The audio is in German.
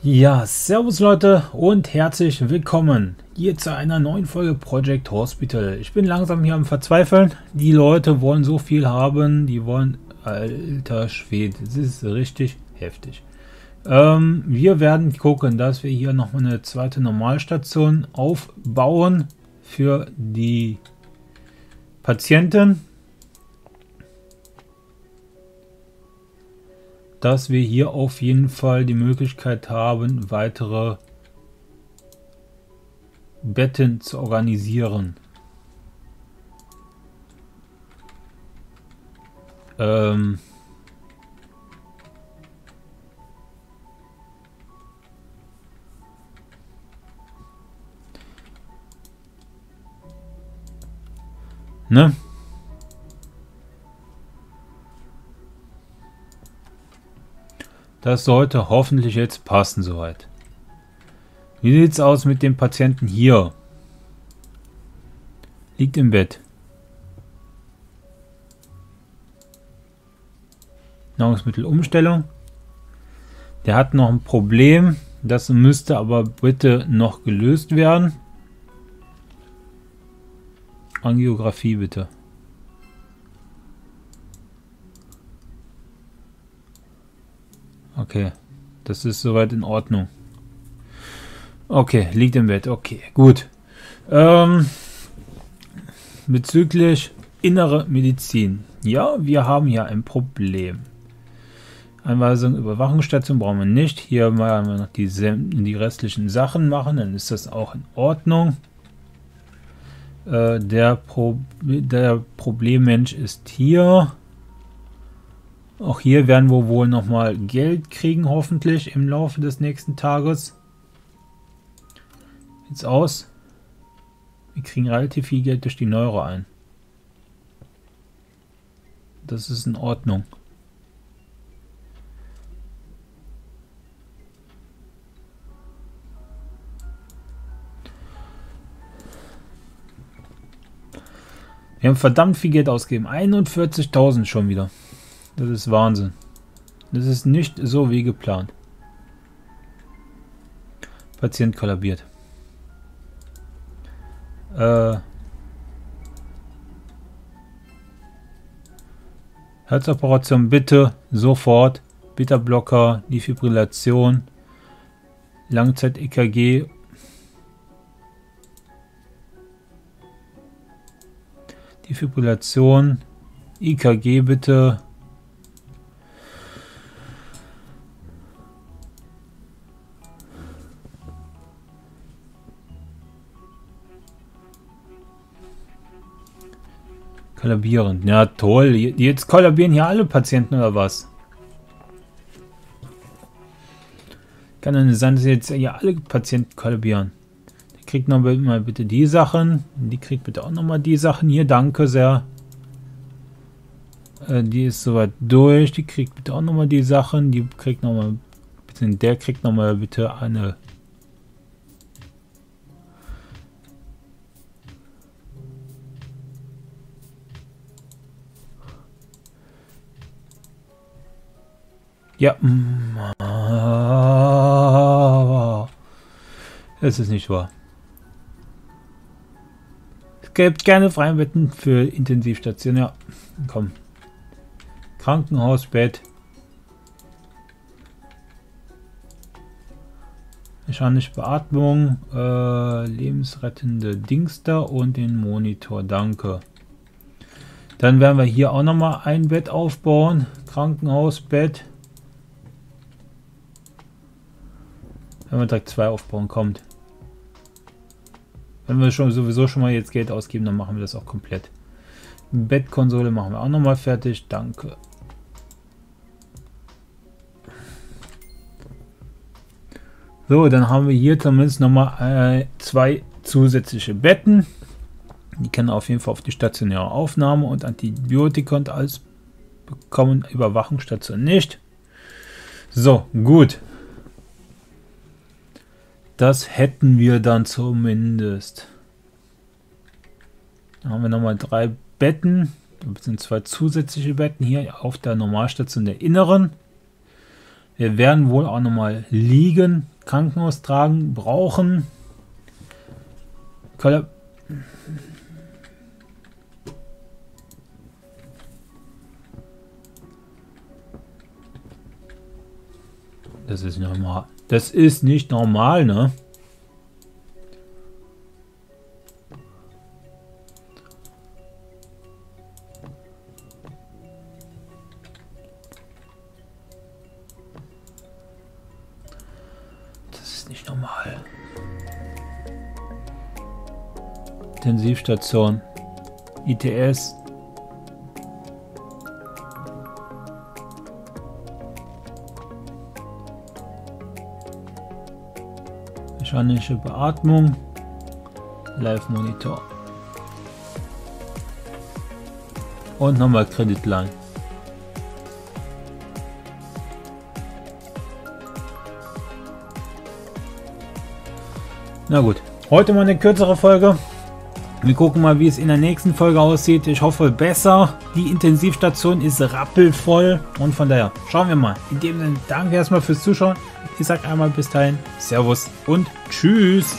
Ja, servus Leute und herzlich willkommen hier zu einer neuen Folge Project Hospital. Ich bin langsam hier am Verzweifeln. Die Leute wollen so viel haben, die wollen... Alter Schwede, das ist richtig heftig. Ähm, wir werden gucken, dass wir hier noch eine zweite Normalstation aufbauen für die Patienten. Dass wir hier auf jeden Fall die Möglichkeit haben, weitere Betten zu organisieren. Ähm ne? Das sollte hoffentlich jetzt passen soweit. Wie sieht es aus mit dem Patienten hier? Liegt im Bett. Nahrungsmittelumstellung. Der hat noch ein Problem. Das müsste aber bitte noch gelöst werden. Angiografie bitte. Okay, das ist soweit in Ordnung. Okay, liegt im Bett. Okay, gut. Ähm, bezüglich innere Medizin. Ja, wir haben hier ein Problem. Anweisung Überwachungsstation brauchen wir nicht. Hier werden wir noch die, die restlichen Sachen machen, dann ist das auch in Ordnung. Äh, der, Pro der Problemmensch ist hier. Auch hier werden wir wohl nochmal Geld kriegen, hoffentlich im Laufe des nächsten Tages. Jetzt aus. Wir kriegen relativ viel Geld durch die Neuro ein. Das ist in Ordnung. Wir haben verdammt viel Geld ausgegeben. 41.000 schon wieder. Das ist Wahnsinn. Das ist nicht so wie geplant. Patient kollabiert. Äh, Herzoperation bitte sofort. Beta-Blocker, Defibrillation, Langzeit-EKG. Defibrillation, EKG bitte. Kollabieren. Ja, toll. Jetzt kollabieren hier alle Patienten oder was? Kann nicht sein, dass jetzt hier alle Patienten kollabieren. Die kriegt noch mal bitte die Sachen. Die kriegt bitte auch noch mal die Sachen. Hier, danke sehr. Äh, die ist soweit durch. Die kriegt bitte auch noch mal die Sachen. Die kriegt noch mal... Der kriegt noch mal bitte eine Ja. Es ist nicht wahr. Es gibt gerne freie Betten für Intensivstation. Ja, komm. Krankenhausbett. Mechanische Beatmung, äh, lebensrettende Dings da und den Monitor. Danke. Dann werden wir hier auch nochmal ein Bett aufbauen. Krankenhausbett. Wenn man direkt zwei aufbauen kommt. Wenn wir schon sowieso schon mal jetzt Geld ausgeben, dann machen wir das auch komplett. Bettkonsole machen wir auch nochmal fertig. Danke. So, dann haben wir hier zumindest nochmal äh, zwei zusätzliche Betten. Die können auf jeden Fall auf die stationäre Aufnahme und Antibiotika und alles bekommen. Überwachungsstation nicht. So, gut. Das hätten wir dann zumindest. Dann haben wir nochmal drei Betten. Das sind zwei zusätzliche Betten hier auf der Normalstation der Inneren. Wir werden wohl auch nochmal liegen, Krankenhaus tragen, brauchen. Kölle Das ist normal. Das ist nicht normal, ne? Das ist nicht normal. Intensivstation. ITS mechanische Beatmung, Live-Monitor und nochmal Kreditline. Na gut, heute mal eine kürzere Folge. Wir gucken mal, wie es in der nächsten Folge aussieht. Ich hoffe besser. Die Intensivstation ist rappelvoll und von daher schauen wir mal. In dem Sinne, danke erstmal fürs Zuschauen. Ich sage einmal bis dahin Servus und Tschüss.